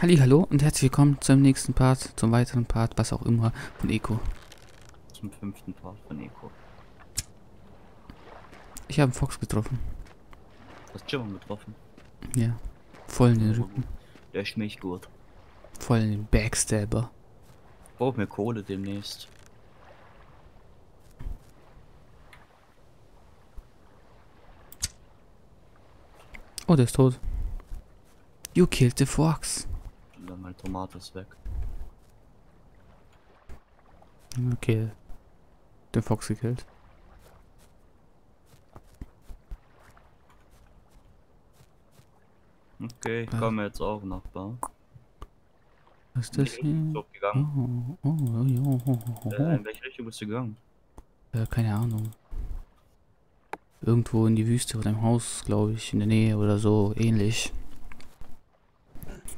Hallo und herzlich willkommen zum nächsten Part, zum weiteren Part, was auch immer, von Eco. Zum fünften Part von Eco. Ich habe einen Fox getroffen. Hast Jimmer getroffen? Ja. Voll in den Rücken. Der schmeckt gut. Voll in den Backstabber. Brauch mir Kohle demnächst. Oh, der ist tot. You killed the fox. Meine Tomate ist weg. Okay. Den Fox gekillt. Okay, ich Ah. komme jetzt auch, Nachbar. Was ist das hier? du gegangen. Oh, oh, oh, oh, oh, Äh, oh. in welche Richtung bist du gegangen? Äh, keine Ahnung. Irgendwo in die Wüste oder im Haus, glaube ich, in der Nähe oder so, ähnlich.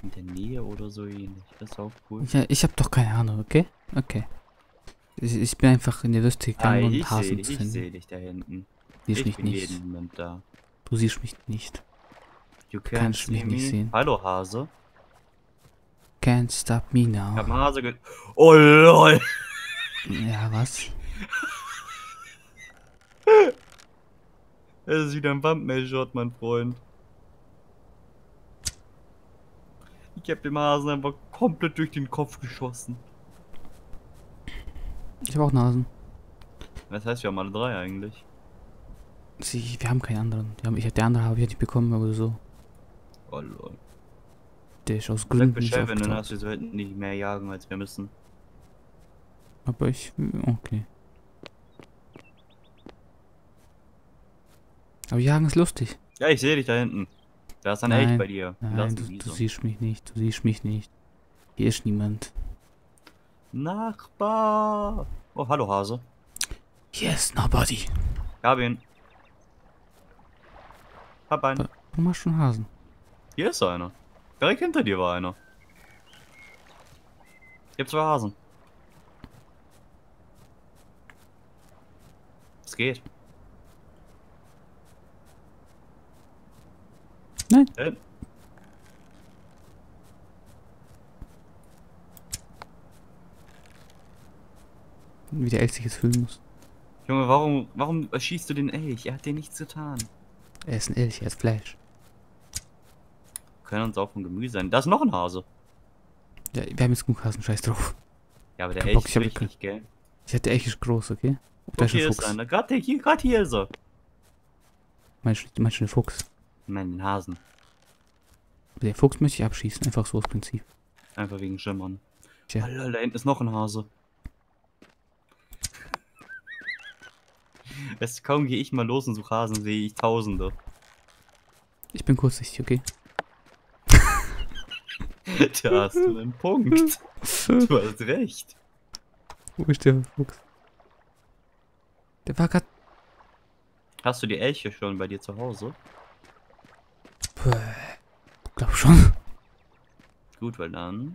In der Nähe oder so ähnlich. Das ist auch cool. Ja, ich habe doch keine Ahnung, okay? Okay. Ich, ich bin einfach in die Wüste Ah, gegangen, um ich sehe Hasen dich, zu ich finden. sehe dich da hinten. Siehst ich mich bin nicht. jeden Moment da. Du siehst mich nicht. Du kannst mich nicht me. sehen. Hallo Hase. Can't stop me Ich now. hab einen Hase ge... Oh lol. Ja, was? Das ist wieder ein Bumpmail-Shot, mein Freund. Ich hab dem Hasen einfach komplett durch den Kopf geschossen. Ich habe auch Nasen. Das heißt, wir haben alle drei eigentlich. Sie, wir haben keinen anderen. Wir haben, ich, der andere habe ich ja nicht bekommen oder so. Oh lol. Der ist aus Sag Gründen nicht Bescheid, wenn du hast, wir sollten nicht mehr jagen, als wir müssen. Aber ich... Okay. Aber Jagen ist lustig. Ja, ich sehe dich da hinten. Da ist ein Elch Nein, bei dir. Nein, du, du siehst mich nicht. Du siehst mich nicht. Hier ist niemand. Nachbar! Oh, hallo Hase. Yes, nobody. Hab ihn. Hab einen. Du machst schon Hasen. Hier ist einer. Direkt hinter dir war einer. Ich hab zwei Hasen. Es geht. Nein. Äh, Wie der Elch sich jetzt fühlen muss. Junge, warum, warum erschießt du den Elch? Er hat dir nichts getan. Er ist ein Elch, er ist Fleisch. Können uns auch von Gemüse sein. Da ist noch ein Hase. Ja, wir haben jetzt genug Hasen, scheiß drauf. Ja, aber der Elch Bock, ist wichtig, gell? Ich hatte Elch ist groß, okay? Da Guck, ist ein hier ist Fuchs. einer. Gerade hier, gerade hier ist er. Meinst du meinst du den Fuchs? Nein, den Hasen. Den Fuchs möchte ich abschießen, einfach so aus Prinzip. Einfach wegen Schimmern. Tja. Alter, da hinten ist noch ein Hase. Weißt kaum gehe ich mal los und suche Hasen, sehe ich Tausende. Ich bin kurzsichtig, okay? Da hast du einen Punkt. Du hast recht. Wo ist der Fuchs? Der war grad. Hast du die Elche schon bei dir zu Hause? Puh, Glaub schon. Gut, weil dann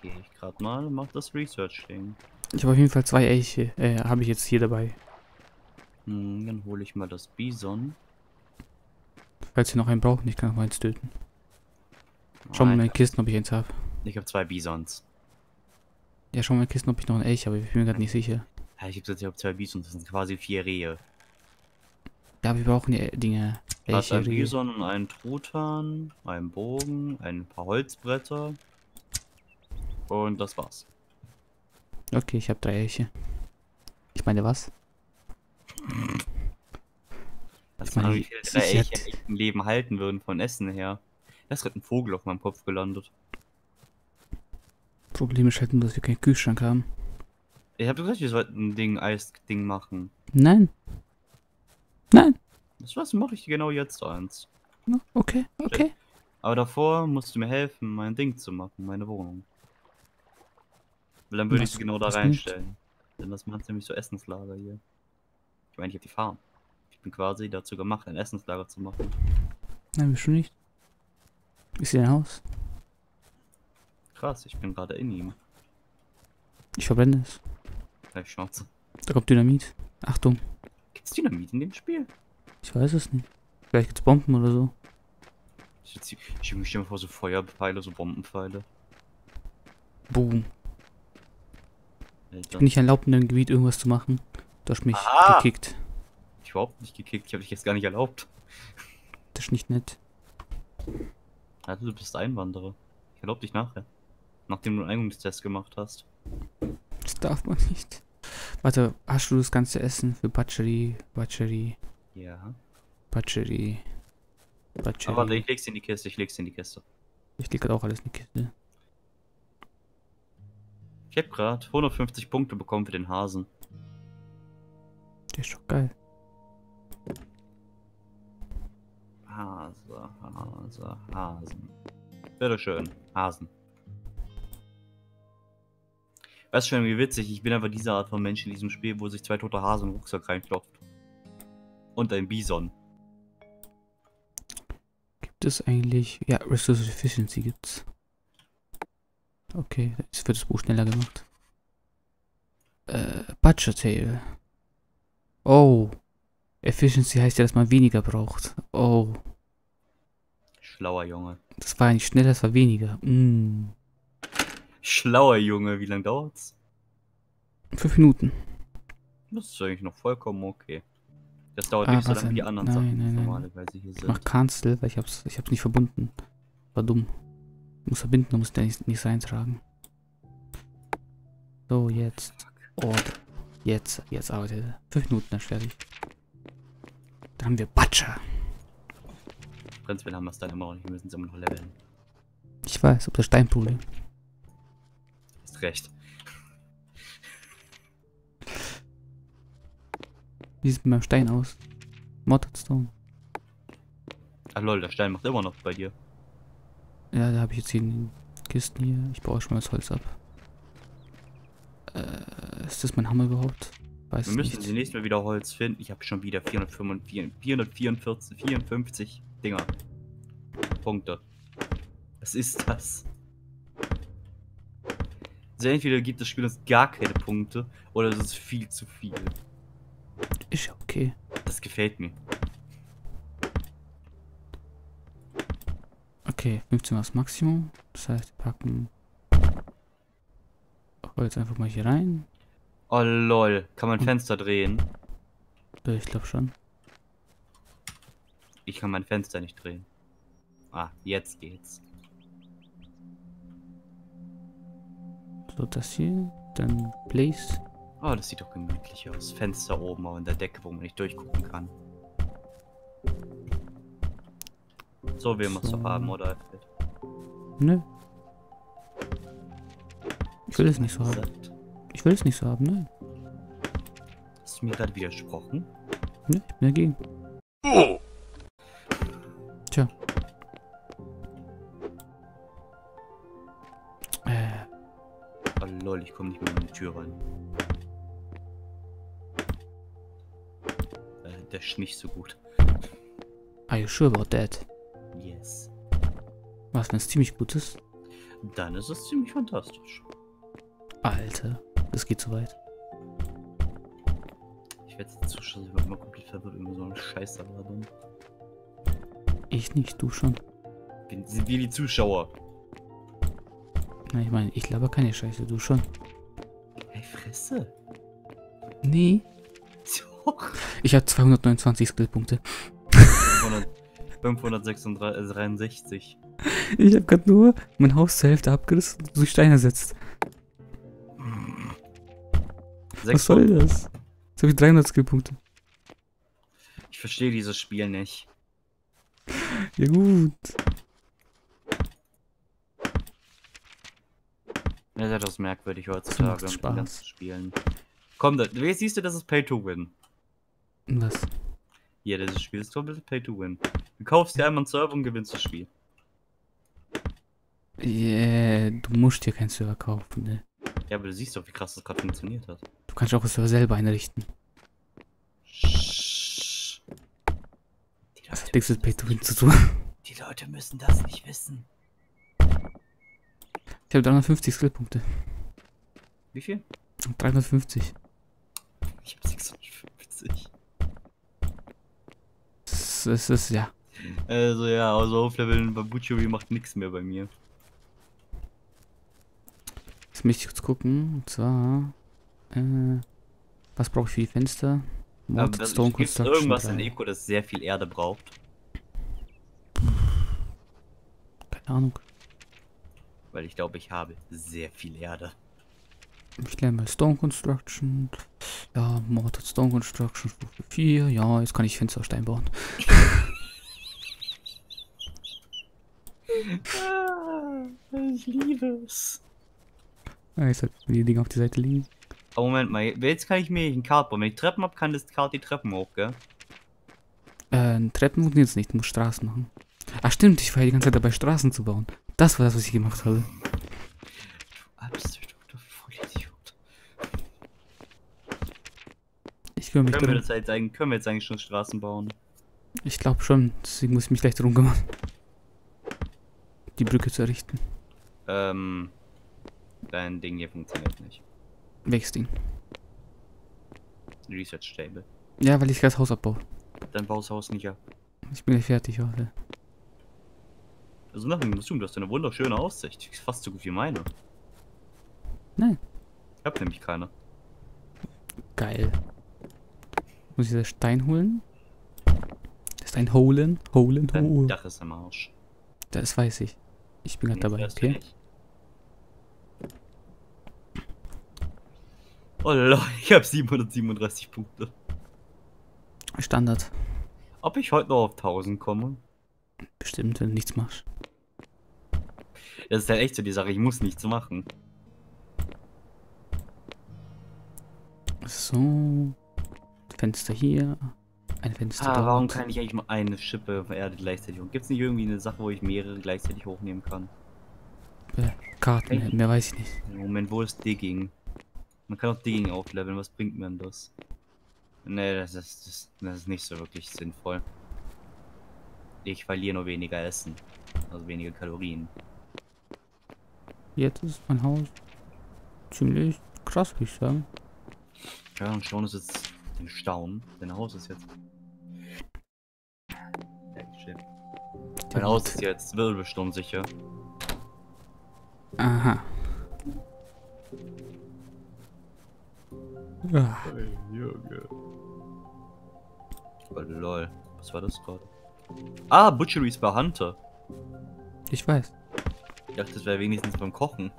gehe ich gerade mal und mach das Research-Ding. Ich habe auf jeden Fall zwei Elche, äh, habe ich jetzt hier dabei. Hm, dann hole ich mal das Bison. Falls ihr noch einen braucht, ich kann noch eins töten. Schau mal in meine Alter, Kisten, ob ich eins habe. Ich habe zwei Bisons. Ja, schau mal in meine Kisten, ob ich noch einen Elch habe, ich bin mir gerade nicht sicher. Ja, ich habe jetzt ich hab zwei Bisons, das sind quasi vier Rehe. Ja, wir brauchen die äh, Dinge. Elche, ein. Bison und einen Truthahn, einen Bogen, ein paar Holzbretter. Und das war's. Okay, ich habe drei Elche. Ich meine, was? Das Ich meine, wie viel sie- drei Elche hat- im echten Leben halten würden von Essen her. Da ist ein Vogel auf meinem Kopf gelandet. Problem ist halt nur, dass wir keinen Kühlschrank haben. Ich habe gesagt, wir sollten ein Ding, Eis-Ding machen. Nein. Nein. Das was mache ich genau jetzt eins. Okay, okay. Aber davor musst du mir helfen, mein Ding zu machen, meine Wohnung. Weil dann würde ich sie genau da reinstellen. Denn das macht nämlich so Essenslager hier. Ich meine, ich habe die Farm. Ich bin quasi dazu gemacht, ein Essenslager zu machen. Nein, schon nicht. Ist hier ein Haus? Krass, ich bin gerade in ihm. Ich verbrenne es. Gleich Schnauze. Da kommt Dynamit. Achtung. Gibt's Dynamit in dem Spiel? Ich weiß es nicht. Vielleicht gibt's Bomben oder so. Ich, ich, ich stelle mir vor, so Feuerpfeile, so Bombenpfeile. Boom. Alter. Nicht erlaubt, in dem Gebiet irgendwas zu machen. Du hast mich Aha. gekickt. Ich überhaupt nicht gekickt, ich habe dich jetzt gar nicht erlaubt. Das ist nicht nett. Also du bist Einwanderer. Ich erlaub dich nachher. Nachdem du einen Eignungstest gemacht hast. Das darf man nicht. Warte, hast du das ganze Essen für Butchery, Butchery, Ja. Butchery, Butchery? Aber warte, ich leg's in die Kiste, ich leg's in die Kiste. Ich leg grad auch alles in die Kiste. Ich hab grad 150 Punkte bekommen für den Hasen. Der ist doch geil. Hase, Hase, Hasen. Bitteschön, Hasen. Weißt du schon, wie witzig, ich bin einfach diese Art von Mensch in diesem Spiel, wo sich zwei tote Hasen im Rucksack reinklopft. Und ein Bison. Gibt es eigentlich... Ja, Resource Efficiency gibt's. Okay, jetzt wird das Buch schneller gemacht. Äh, Butcher Tail. Oh. Efficiency heißt ja, dass man weniger braucht. Oh. Schlauer Junge. Das war nicht schneller, das war weniger. Mm. Schlauer Junge, wie lange dauert's? Fünf Minuten. Das ist eigentlich noch vollkommen okay. Das dauert Ah, nicht so lange wie die anderen nein, Sachen, nein, die nein. normalerweise hier Ich mach sind. Cancel, weil ich hab's, ich hab's nicht verbunden. War dumm. Ich muss verbinden, du musst ja nicht, nichts eintragen. So, jetzt. Order. Jetzt, jetzt arbeitet er. Fünf Minuten, dann ist fertig. Dann haben wir Butcher. Prinzipiell haben wir es dann immer noch nicht, wir müssen es immer noch leveln. Ich weiß, ob das Steinproblem. Hast recht. Wie sieht meinem Stein aus? Modded Stone. Ach lol, der Stein macht immer noch bei dir. Ja, da habe ich jetzt hier in den Kisten hier. Ich baue schon mal das Holz ab. Äh, ist das mein Hammer überhaupt? Weiß Wir müssen nicht. demnächst mal wieder Holz finden. Ich habe schon wieder 445, 444, 54 Dinger. Punkte. Was ist das? Also entweder gibt das Spiel uns gar keine Punkte oder es ist viel zu viel. Ist ja okay. Das gefällt mir. Okay, 15 war das Maximum. Das heißt, wir packen Holz einfach mal hier rein. Oh lol, kann man Fenster drehen? Ja, ich glaube schon. Ich kann mein Fenster nicht drehen. Ah, jetzt geht's. So, das hier. Dann Place. Oh, das sieht doch gemütlich aus. Fenster oben an der Decke, wo man nicht durchgucken kann. So es So. haben, oder? Alfred? Ne? Ich will es nicht so haben. Ich will es nicht so haben, ne? Hast du mir gerade widersprochen? Ne, ich bin dagegen. Tja. Ich komme nicht mehr in die Tür rein. Äh, der ist nicht so gut. are you sure about that? Yes. Was, wenn es ziemlich gut ist? Dann ist es ziemlich fantastisch. Alter, das geht zu weit. Ich werde jetzt zuschauen, ich werde mal komplett verwirrt über so eine Scheißerladung. Ich nicht, du schon. Sind wir die Zuschauer? Na, ich meine, ich laber keine Scheiße, du schon. Hey, Fresse. Nee. Doch. Ich habe 229 Skillpunkte. 500 563. Ich habe gerade nur mein Haus zur Hälfte abgerissen und durch Steine ersetzt. Was soll das? Jetzt habe ich 300 Skillpunkte. Ich verstehe dieses Spiel nicht. Ja gut. Das ist etwas merkwürdig heutzutage mit den ganzen Spielen. Komm, da, jetzt siehst du, das ist Pay to Win. Was? Hier, dieses Spiel ist komplett Pay to Win. Du kaufst dir einmal einen Server und gewinnst das Spiel. Yeah, du musst dir keinen Server kaufen, ne? Ja, aber du siehst doch, wie krass das gerade funktioniert hat. Du kannst auch einen Server selber einrichten. Leute, hat nichts mit Pay das to Win zu tun? die Leute müssen das nicht wissen. Habe 350 Skillpunkte. Wie viel? 350. Ich hab 650. Es ist, ist, ja. Also ja, also Aufleveln bei Butchery macht nichts mehr bei mir. möchte ich kurz gucken. Und zwar, äh, was brauche ich für die Fenster? Mod, das, Stone Construction. irgendwas in. Eco, das sehr viel Erde braucht? Keine Ahnung. Weil ich glaube, ich habe sehr viel Erde. Ich lerne mal Stone Construction. Ja, Modded Stone Construction Stufe 4. Ja, jetzt kann ich Fenster aus Stein bauen. Ah, ich liebe es. Ja, jetzt sollten die Dinge auf die Seite liegen. Aber Moment mal, jetzt kann ich mir ein Kart bauen. Wenn ich Treppen habe, kann das Kart die Treppen hoch, gell? Äh, Treppen funktioniert jetzt nicht, du musst Straßen machen. Ach stimmt, ich war ja die ganze Zeit dabei, Straßen zu bauen. Das war das, was ich gemacht habe. Ich kümmere mich Können wir, darum. das jetzt können wir jetzt eigentlich schon Straßen bauen? Ich glaube schon, deswegen muss ich mich gleich darum kümmern. Die Brücke zu errichten. Ähm, dein Ding hier funktioniert nicht. Welches Ding? Research Stable. Ja, weil ich gerade das Haus abbaue. Dein baust Haus nicht ab. Ich bin gleich fertig, warte. Also nach dem Zoom, du hast eine wunderschöne Aussicht. Ist fast so gut wie meine. Nein. Ich hab nämlich keine. Geil. Muss ich den Stein holen? Stein holen? Holen? Dein Holen? Dach ist am Arsch. Das weiß ich. Ich bin gerade dabei, okay? Oh Leute, ich hab 737 Punkte. Standard. Ob ich heute noch auf 1000 komme? Bestimmt, wenn du nichts machst. Das ist halt echt so die Sache, ich muss nichts machen. So. Fenster hier. Ein Fenster Ah, dort. warum kann ich eigentlich nur eine Schippe auf Erde gleichzeitig hoch? Gibt's nicht irgendwie eine Sache, wo ich mehrere gleichzeitig hochnehmen kann? Karten, Echt? mehr weiß ich nicht. Moment, wo ist Digging? Man kann auch Digging aufleveln, was bringt mir denn das? Nee, das ist, das, das ist nicht so wirklich sinnvoll. Ich verliere nur weniger Essen. Also weniger Kalorien. Jetzt ist mein Haus ziemlich krass, würde ich sagen. Ja, und Staunen ist jetzt im Staunen. Dein Haus ist jetzt. Mein Haus ist jetzt wirbelsturmsicher. Aha. Ah, Oh, lol. Was war das gerade? Ah, Butcheries bei Hunter. ich weiß. Ich dachte, das wäre wenigstens beim Kochen.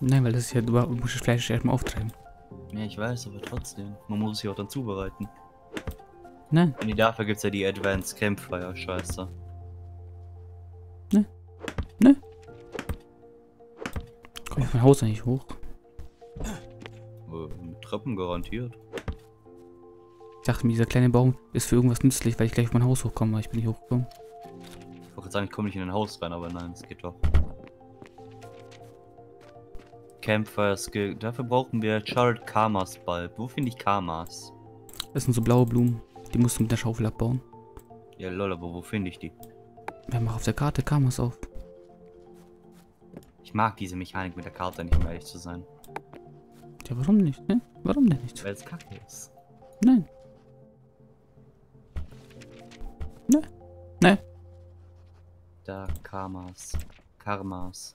Nein, weil das ist ja, du musst das Fleisch erstmal auftreiben. Ja, ich weiß, aber trotzdem. Man muss es ja auch dann zubereiten. Nein, Und dafür gibt's ja die Advanced Campfire Scheiße. komm auf mein Haus eigentlich hoch. Äh, mit Treppen garantiert. Ich dachte mir, dieser kleine Baum ist für irgendwas nützlich, weil ich gleich auf mein Haus hochkomme, aber ich bin nicht hochgekommen. Ich wollte sagen, ich komme nicht in ein Haus rein, aber nein, es geht doch. Campfire Skill. Dafür brauchen wir Charred Karmas Bulb. Wo finde ich Karmas? Das sind so blaue Blumen. Die musst du mit der Schaufel abbauen. Ja, lol, aber wo finde ich die? Ja, mach auf der Karte Kamas auf. Ich mag diese Mechanik mit der Karte nicht, um ehrlich zu sein. Ja, warum nicht? Ne? Warum denn nicht? Weil es kacke ist. Nein. Da, Karmas. Karmas.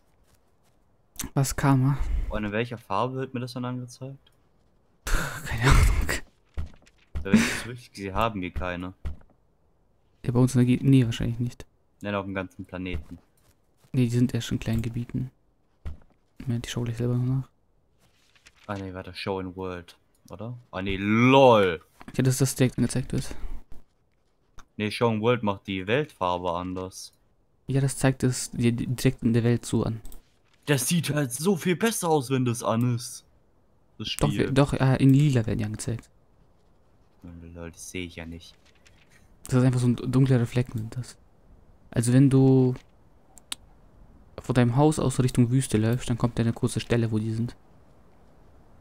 Was Karma? Und in welcher Farbe wird mir das dann angezeigt? Keine Ahnung. Da wenn ich das richtig sehe, haben wir keine. Ja, bei uns in der Ge Nee, wahrscheinlich nicht. Nein, auf dem ganzen Planeten. Nee, die sind erst in kleinen Gebieten. Moment, ich schau gleich selber noch nach. Ah ne, warte, Show in World, oder? Ah ne, LOL! Ja, das ist das direkt angezeigt wird. Ne, Show in World macht die Weltfarbe anders. Ja, das zeigt es dir direkt in der Welt so an. Das sieht halt so viel besser aus, wenn das an ist. Das Doch, Spiel. wir- doch, äh, in lila werden die angezeigt. Lol, das sehe ich ja nicht. Das ist einfach so ein dunklere Flecken sind das. Also wenn du von deinem Haus aus Richtung Wüste läufst, dann kommt da eine kurze Stelle, wo die sind.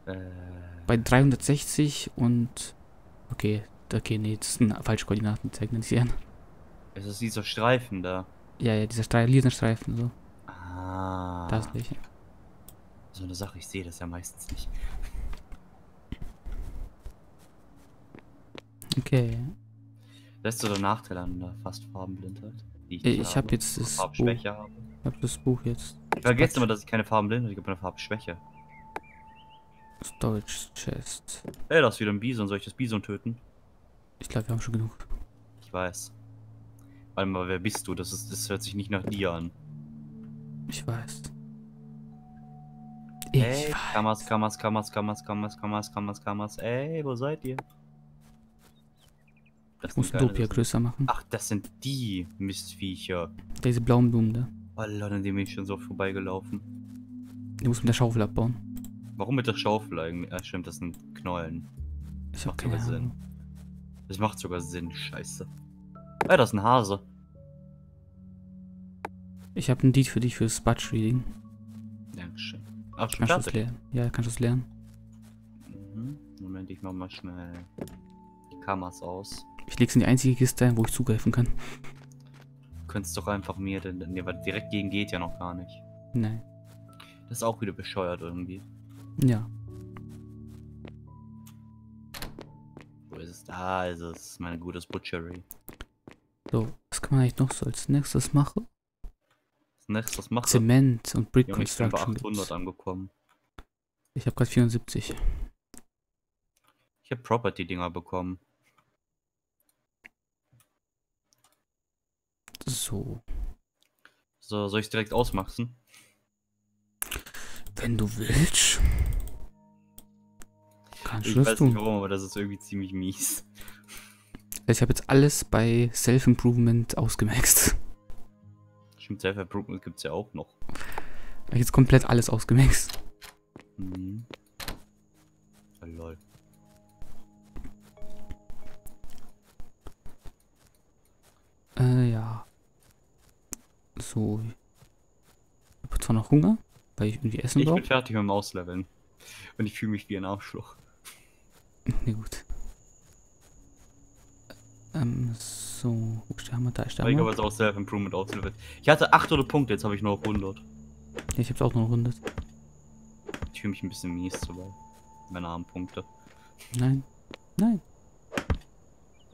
Äh, Bei 360 und... Okay, okay, nee, das sind falsche Koordinaten, zeigen nicht an. es ist dieser Streifen da. Ja, ja, dieser Streif, lila Streifen, so. Ah. Da ist welche. So eine Sache, ich sehe das ja meistens nicht. Okay. Das ist so der Nachteil an der fast Farbenblindheit. Die Äh, ich hab habe. jetzt das Farbschwäche habe. Ich hab das Buch jetzt. Vergesst immer, dass ich keine Farben bin, ich habe eine Farbschwäche. Storage Chest. Ey, das ist wieder ein Bison. Soll ich das Bison töten? Ich glaube, wir haben schon genug. Ich weiß. Warte mal, wer bist du? Das, ist, das hört sich nicht nach dir an. Ich weiß. Ich Ey, weiß. Kamas, Kamas, Kamas, Kamas, Kamas, Kamas, Kamas, Kamas. Ey, wo seid ihr? Das Ich muss Dopia größer machen. Ach, das sind die Mistviecher. Diese blauen Blumen da. Alter, an dem bin ich schon so vorbeigelaufen. Die muss mit der Schaufel abbauen. Warum mit der Schaufel eigentlich? Ah, stimmt, das sind Knollen. Ich Das hab macht sogar. Sinn. Das macht sogar Sinn, scheiße. Ey, das ist ein Hase. Ich habe ein Lied für dich fürs Spudge Reading. Dankeschön. Ach, schon Kannst du? Ja, kannst du es lernen. Mhm. Moment, ich mach mal schnell die Kamas aus. Ich leg's in die einzige Kiste ein, wo ich zugreifen kann. Du könntest doch einfach mir den. Ne, weil direkt gegen geht ja noch gar nicht. Nein. Das ist auch wieder bescheuert irgendwie. Ja. Wo ist es? Da ist es. Mein gutes Butchery. So, was kann man eigentlich noch so als nächstes machen? Das nächste, was macht Zement und Brick Junge, ich bin bei Construction. 800 gibt's. angekommen. Ich habe gerade 74. Ich habe Property-Dinger bekommen. So, So, soll ich direkt ausmachen? wenn du willst. Kannst Ich du weiß nicht tun. warum, aber das ist irgendwie ziemlich mies. Ich habe jetzt alles bei Self-Improvement ausgemaxt. Stimmt, Self-Improvement gibt es ja auch noch. Ich hab jetzt komplett alles ausgemaxt. Mhm. Oh, lol. Äh, ja. So. Ich habe zwar noch Hunger, weil ich irgendwie essen Ich bin brauche. fertig mit dem Ausleveln. Und ich fühle mich wie ein Arschloch. Ne, gut. Ähm, so. Wo ist der Hammer? Da ist der Weil ich habe Hammer. auch Self-Improvement ausgelevelt. Ich hatte 800 Punkte, jetzt habe ich nur noch 100. Ja, ich hab's auch noch 100. Ich fühle mich ein bisschen mies dabei. Meine armen Punkte. Nein. Nein.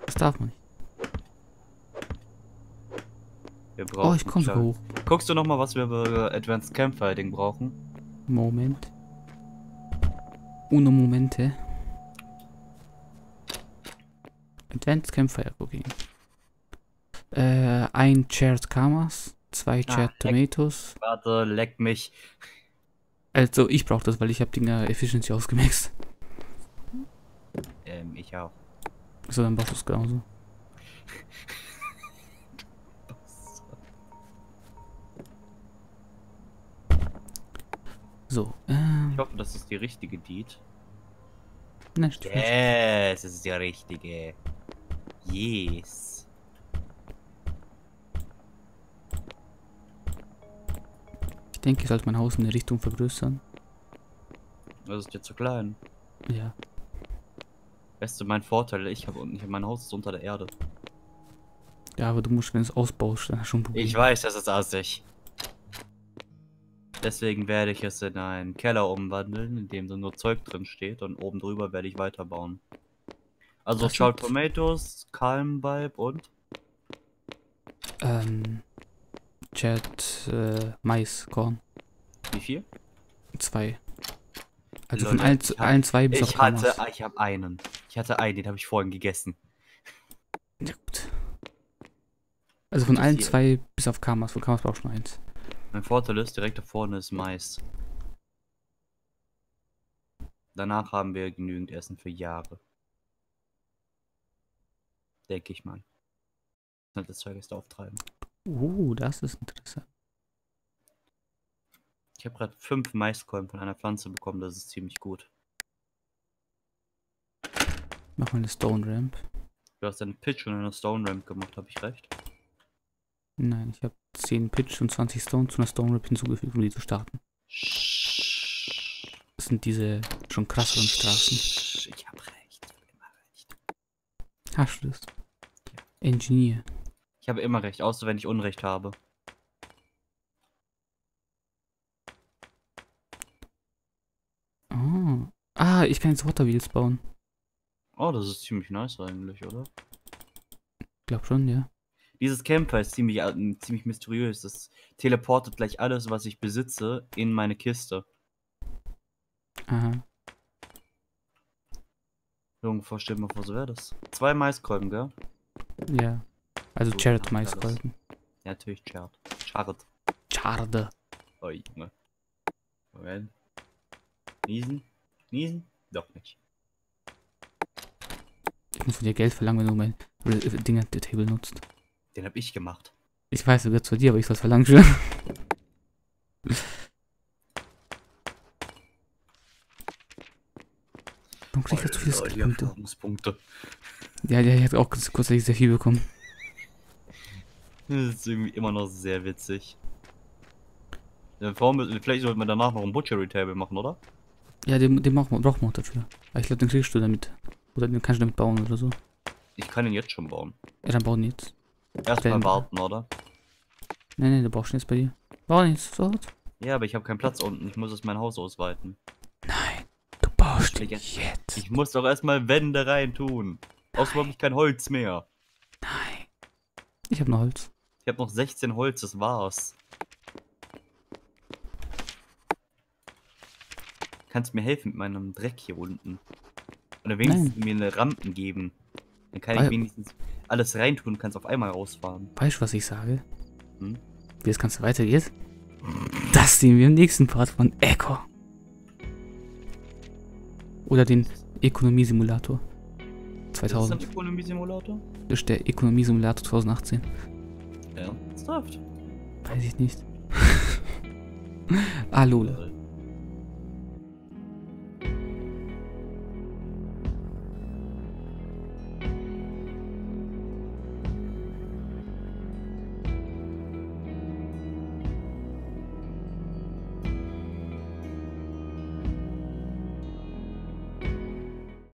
Das darf man nicht. Wir brauchen Oh, ich komme sogar hoch. Guckst du nochmal, was wir bei Advanced Campfighting brauchen? Moment. Uno Momente. Advanced Campfire Cooking. Äh, ein Chared Kamas, zwei Ah, Chared heck. Tomatoes. Warte, leck mich. Also, ich brauche das, weil ich habe Dinger Efficiency ausgemaxt. Ähm, ich auch. So, dann brauchst du es genauso. So, ähm, Ich hoffe, das ist die richtige Deed. ne, stimmt. Yes, das ist die richtige. Yes. Ich denke, ich sollte mein Haus in eine Richtung vergrößern. Das ist dir zu klein. Ja. Weißt du, mein Vorteil, ich habe unten, ich hab mein Haus ist unter der Erde. Ja, aber du musst, wenn du es ausbaust, dann schon Problem. Ich weiß, das ist assig. Deswegen werde ich es in einen Keller umwandeln, in dem so nur Zeug drin steht und oben drüber werde ich weiterbauen. Also stimmt. Tomatoes, Calmbulb und Ähm, Chat, äh, Mais, Korn. wie viel? Zwei. Also Lol, von allen, hab- allen zwei bis auf Ich hatte, ich habe einen. Ich hatte einen, den habe ich vorhin gegessen. Ja, gut. Also von allen zwei bis auf Kamas. Von Kamas brauchst du nur eins. Mein Vorteil ist, direkt da vorne ist Mais. Danach haben wir genügend Essen für Jahre. Denke ich mal. Halt das Zeug erst auftreiben. Uh, das ist interessant. Ich habe gerade fünf Maiskolben von einer Pflanze bekommen, das ist ziemlich gut. Mach mal eine Stone Ramp. Du hast eine Pitch und eine Stone Ramp gemacht, habe ich recht? Nein, ich habe 10 Pitch und 20 Stone zu einer Stone Ramp hinzugefügt, um die zu starten. Das sind diese schon krasseren Straßen. Ich habe recht. Ich habe immer recht. Hast du das? Engineer. Ich habe immer recht, außer wenn ich Unrecht habe. Oh. Ah, ich kann jetzt Water Wheels bauen. Oh, das ist ziemlich nice eigentlich, oder? Glaub schon, ja. Dieses Camper ist ziemlich, äh, ziemlich mysteriös. Das teleportet gleich alles, was ich besitze, in meine Kiste. Aha. Irgendwo stell dir mal vor, so wäre das. Zwei Maiskolben, gell? Ja. Also So, Jared alles. Maiskolben. Ja, natürlich Chart. Chart. Charde. Oh, Junge. Moment. Niesen? Niesen? Doch nicht. Ich muss von dir Geld verlangen, wenn du mein äh, Dinger der Table nutzt. Den hab ich gemacht. Ich weiß, du gehört zu dir, aber ich soll verlangen schon. Warum krieg ich jetzt so viele Skillpunkte? Ja, der hat auch kurz- kurzzeitig sehr viel bekommen. Das ist irgendwie immer noch sehr witzig. Ja, vielleicht sollten wir danach noch ein Butchery Table machen, oder? Ja, den, den brauchen wir, brauchen wir auch dafür. Ich glaube, den kriegst du damit. Oder den kannst du damit bauen oder so. Ich kann ihn jetzt schon bauen. Ja, dann bauen jetzt. Erstmal warten, oder? Nein, nein, du brauchst ihn jetzt bei dir. Bauen jetzt, sofort. Ja, aber ich habe keinen Platz unten. Ich muss jetzt mein Haus ausweiten. Nein, du baust ihn jetzt. Ich muss doch erstmal Wände rein tun. Außerdem habe ich kein Holz mehr. Nein. Ich habe noch Holz. Ich habe noch 16 Holz, das war's. Kannst mir helfen mit meinem Dreck hier unten? Oder wenigstens mir eine Rampen geben. Dann kann ich Weil- wenigstens alles reintun und kannst auf einmal rausfahren. Weißt du, was ich sage? Hm? Wie das Ganze weitergeht? Das sehen wir im nächsten Part von Echo. Oder den Ökonomie-Simulator. Ist das ein 2000. Ökonomie-Simulator? Das ist der Ökonomie-Simulator 2018. Ja. Das läuft. Weiß ich nicht. ah, Lole.